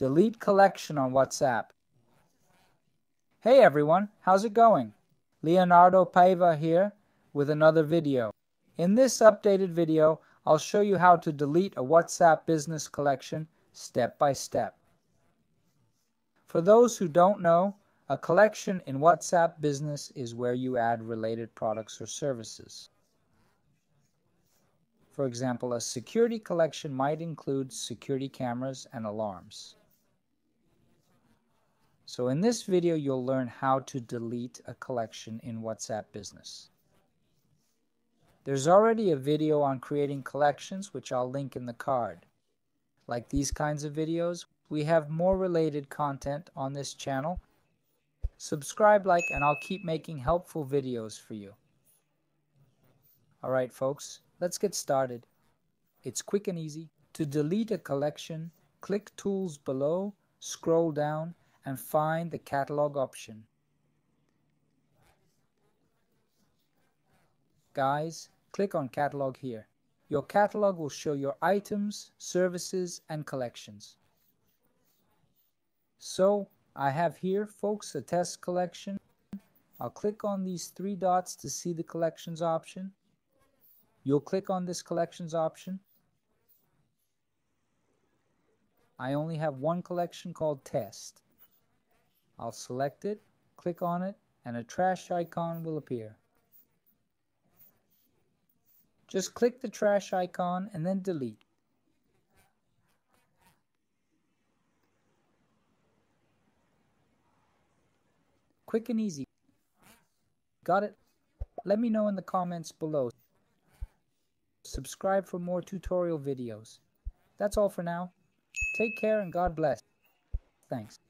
Delete collection on WhatsApp. Hey everyone, how's it going? Leonardo Paiva here with another video. In this updated video, I'll show you how to delete a WhatsApp business collection step by step. For those who don't know, a collection in WhatsApp Business is where you add related products or services. For example, a security collection might include security cameras and alarms. So in this video, you'll learn how to delete a collection in WhatsApp Business. There's already a video on creating collections, which I'll link in the card. Like these kinds of videos, we have more related content on this channel. Subscribe, like, and I'll keep making helpful videos for you. Alright folks, let's get started. It's quick and easy. To delete a collection, click Tools below, scroll down, and find the catalog option. Guys, click on catalog here. Your catalog will show your items, services, and collections. So, I have here, folks, a test collection. I'll click on these three dots to see the collections option. You'll click on this collections option. I only have one collection called test. I'll select it, click on it, and a trash icon will appear. Just click the trash icon and then delete. Quick and easy. Got it? Let me know in the comments below. Subscribe for more tutorial videos. That's all for now. Take care and God bless. Thanks.